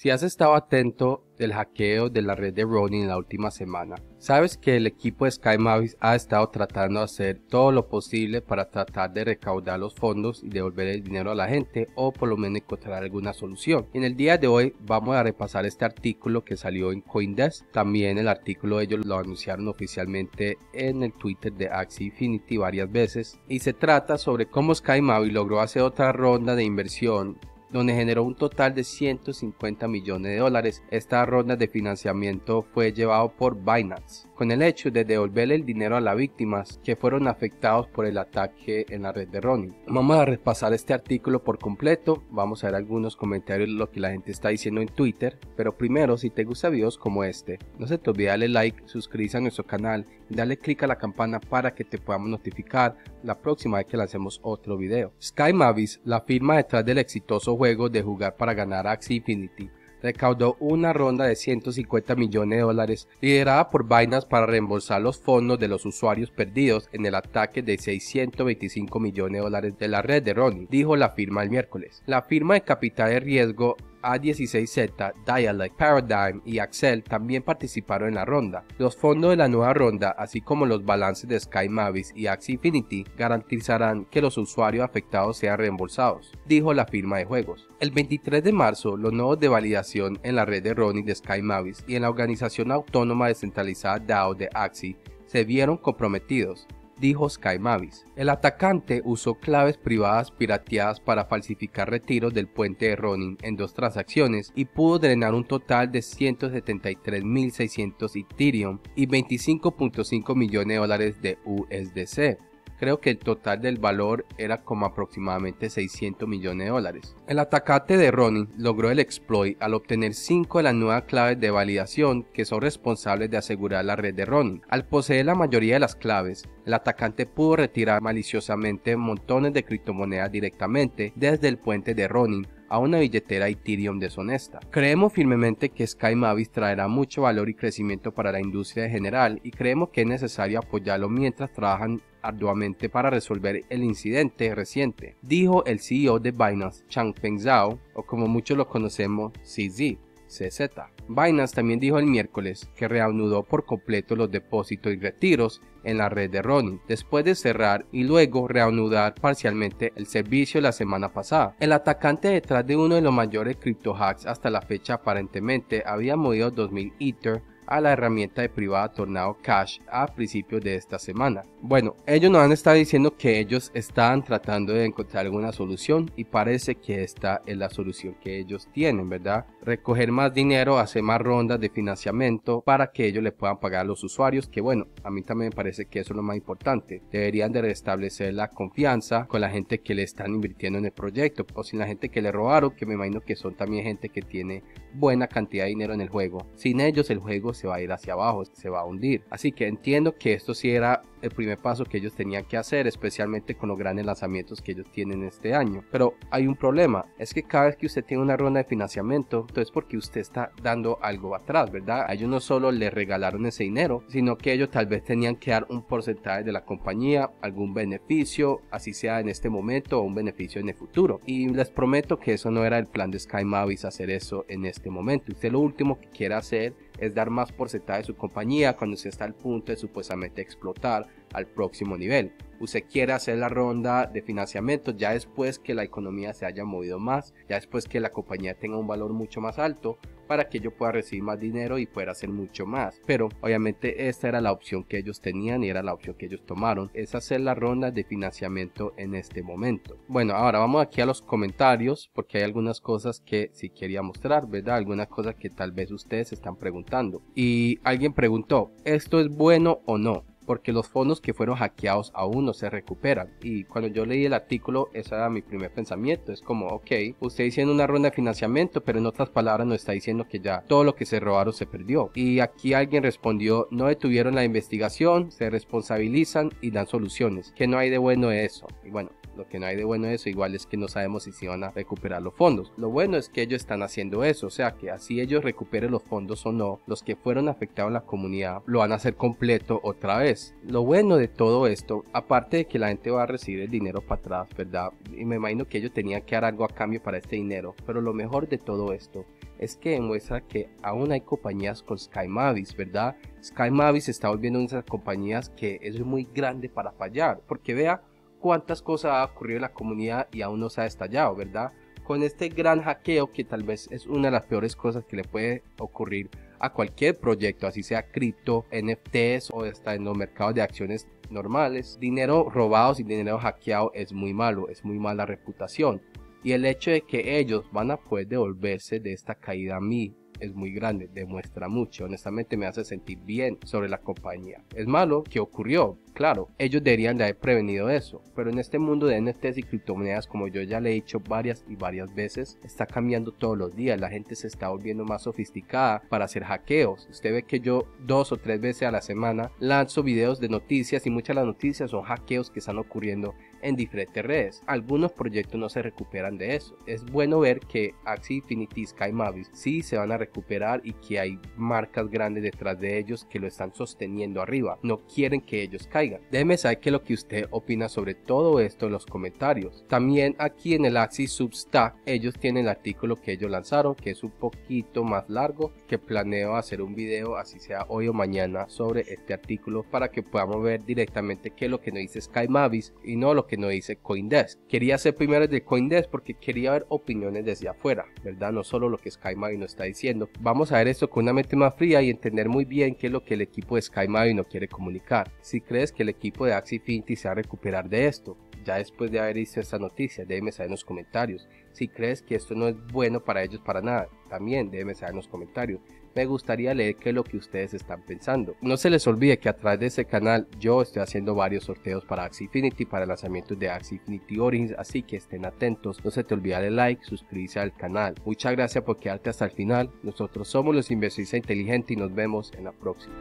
Si has estado atento del hackeo de la red de Ronin en la última semana, sabes que el equipo de Sky Mavis ha estado tratando de hacer todo lo posible para tratar de recaudar los fondos y devolver el dinero a la gente o por lo menos encontrar alguna solución. En el día de hoy vamos a repasar este artículo que salió en Coindesk. También el artículo ellos lo anunciaron oficialmente en el Twitter de Axie Infinity varias veces y se trata sobre cómo Sky Mavis logró hacer otra ronda de inversión donde generó un total de 150 millones de dólares. Esta ronda de financiamiento fue llevado por Binance, con el hecho de devolverle el dinero a las víctimas que fueron afectados por el ataque en la red de Ronin. Vamos a repasar este artículo por completo, vamos a ver algunos comentarios de lo que la gente está diciendo en Twitter, pero primero si te gusta videos como este, no se te olvide darle like, suscribirse a nuestro canal y darle click a la campana para que te podamos notificar la próxima vez que lancemos otro video. Sky Mavis, la firma detrás del exitoso juego de jugar para ganar Axie Infinity, recaudó una ronda de 150 millones de dólares liderada por Binance para reembolsar los fondos de los usuarios perdidos en el ataque de 625 millones de dólares de la red de Ronin, dijo la firma el miércoles. La firma de capital de riesgo a16Z, Dialect, Paradigm y Axel también participaron en la ronda. Los fondos de la nueva ronda, así como los balances de Sky Mavis y Axie Infinity, garantizarán que los usuarios afectados sean reembolsados, dijo la firma de juegos. El 23 de marzo, los nodos de validación en la red de Ronin de Sky Mavis y en la organización autónoma descentralizada DAO de Axie se vieron comprometidos dijo Sky Mavis. El atacante usó claves privadas pirateadas para falsificar retiros del puente de Ronin en dos transacciones y pudo drenar un total de 173.600 Ethereum y 25.5 millones de dólares de USDC creo que el total del valor era como aproximadamente 600 millones de dólares. El atacante de Ronin logró el exploit al obtener 5 de las nuevas claves de validación que son responsables de asegurar la red de Ronin. Al poseer la mayoría de las claves, el atacante pudo retirar maliciosamente montones de criptomonedas directamente desde el puente de Ronin a una billetera Ethereum deshonesta. Creemos firmemente que Sky Mavis traerá mucho valor y crecimiento para la industria en general y creemos que es necesario apoyarlo mientras trabajan arduamente para resolver el incidente reciente, dijo el CEO de Binance, Changpeng Zhao, o como muchos lo conocemos, CZ. CZ. Binance también dijo el miércoles que reanudó por completo los depósitos y retiros en la red de Ronin, después de cerrar y luego reanudar parcialmente el servicio la semana pasada. El atacante detrás de uno de los mayores cripto hacks hasta la fecha aparentemente había movido 2000 Ether a la herramienta de privada Tornado Cash a principios de esta semana. Bueno, ellos nos han estado diciendo que ellos están tratando de encontrar alguna solución y parece que esta es la solución que ellos tienen, ¿verdad? Recoger más dinero, hacer más rondas de financiamiento para que ellos le puedan pagar a los usuarios, que bueno, a mí también me parece que eso es lo más importante. Deberían de restablecer la confianza con la gente que le están invirtiendo en el proyecto o sin la gente que le robaron, que me imagino que son también gente que tiene buena cantidad de dinero en el juego. Sin ellos el juego se va a ir hacia abajo, se va a hundir. Así que entiendo que esto sí era el primer paso que ellos tenían que hacer, especialmente con los grandes lanzamientos que ellos tienen este año. Pero hay un problema, es que cada vez que usted tiene una ronda de financiamiento, entonces porque usted está dando algo atrás, ¿verdad? A ellos no solo le regalaron ese dinero, sino que ellos tal vez tenían que dar un porcentaje de la compañía, algún beneficio, así sea en este momento o un beneficio en el futuro. Y les prometo que eso no era el plan de Sky Mavis hacer eso en este momento. Usted lo último que quiere hacer es dar más porcentaje de su compañía cuando se está al punto de supuestamente explotar al próximo nivel. Usted quiere hacer la ronda de financiamiento ya después que la economía se haya movido más, ya después que la compañía tenga un valor mucho más alto para que yo pueda recibir más dinero y pueda hacer mucho más. Pero obviamente esta era la opción que ellos tenían y era la opción que ellos tomaron, es hacer la ronda de financiamiento en este momento. Bueno, ahora vamos aquí a los comentarios porque hay algunas cosas que sí quería mostrar, ¿verdad? Algunas cosas que tal vez ustedes están preguntando. Y alguien preguntó, ¿esto es bueno o no? Porque los fondos que fueron hackeados aún no se recuperan. Y cuando yo leí el artículo, ese era mi primer pensamiento. Es como, ok, usted diciendo una ronda de financiamiento, pero en otras palabras no está diciendo que ya todo lo que se robaron se perdió. Y aquí alguien respondió, no detuvieron la investigación, se responsabilizan y dan soluciones. Que no hay de bueno de eso. Y bueno, Lo que no hay de bueno eso igual es que no sabemos si se van a recuperar los fondos. Lo bueno es que ellos están haciendo eso, o sea que así ellos recuperen los fondos o no, los que fueron afectados en la comunidad lo van a hacer completo otra vez. Lo bueno de todo esto, aparte de que la gente va a recibir el dinero para atrás, ¿verdad? Y me imagino que ellos tenían que dar algo a cambio para este dinero, pero lo mejor de todo esto es que demuestra que aún hay compañías con Sky Mavis, ¿verdad? Sky Mavis está volviendo una de esas compañías que es muy grande para fallar, porque vea cuántas cosas ha ocurrido en la comunidad y aún no se ha estallado, ¿verdad? Con este gran hackeo que tal vez es una de las peores cosas que le puede ocurrir a cualquier proyecto, así sea cripto, NFTs o hasta en los mercados de acciones normales. Dinero robado y dinero hackeado es muy malo, es muy mala reputación. Y el hecho de que ellos van a poder devolverse de esta caída a mí es muy grande, demuestra mucho. Honestamente me hace sentir bien sobre la compañía. Es malo que ocurrió, claro, ellos deberían de haber prevenido eso, pero en este mundo de NFTs y criptomonedas, como yo ya le he dicho varias y varias veces, está cambiando todos los días. La gente se está volviendo más sofisticada para hacer hackeos. Usted ve que yo dos o tres veces a la semana lanzo videos de noticias y muchas de las noticias son hackeos que están ocurriendo en diferentes redes. Algunos proyectos no se recuperan de eso. Es bueno ver que Axie Infinity Sky Mavis sí se van a recuperar y que hay marcas grandes detrás de ellos que lo están sosteniendo arriba. No quieren que ellos caigan. Déjeme saber qué es lo que usted opina sobre todo esto en los comentarios. También aquí en el Axie Substack ellos tienen el artículo que ellos lanzaron que es un poquito más largo que planeo hacer un video así sea hoy o mañana sobre este artículo para que podamos ver directamente qué es lo que nos dice Sky Mavis y no lo que nos dice Coindesk. Quería hacer primero de Coindesk porque quería ver opiniones desde afuera, ¿verdad? No solo lo que Sky Mavis nos está diciendo Vamos a ver esto con una mente más fría y entender muy bien qué es lo que el equipo de Sky no quiere comunicar. Si crees que el equipo de Axie se va a recuperar de esto, ya después de haber visto esta noticia, déjeme saber en los comentarios. Si crees que esto no es bueno para ellos para nada, también déjeme saber en los comentarios me gustaría leer qué es lo que ustedes están pensando. No se les olvide que a través de ese canal yo estoy haciendo varios sorteos para Axie Infinity, para lanzamientos de Axie Infinity Origins, así que estén atentos. No se te olvide de like, suscribirse al canal. Muchas gracias por quedarte hasta el final. Nosotros somos los inversionistas inteligentes y nos vemos en la próxima.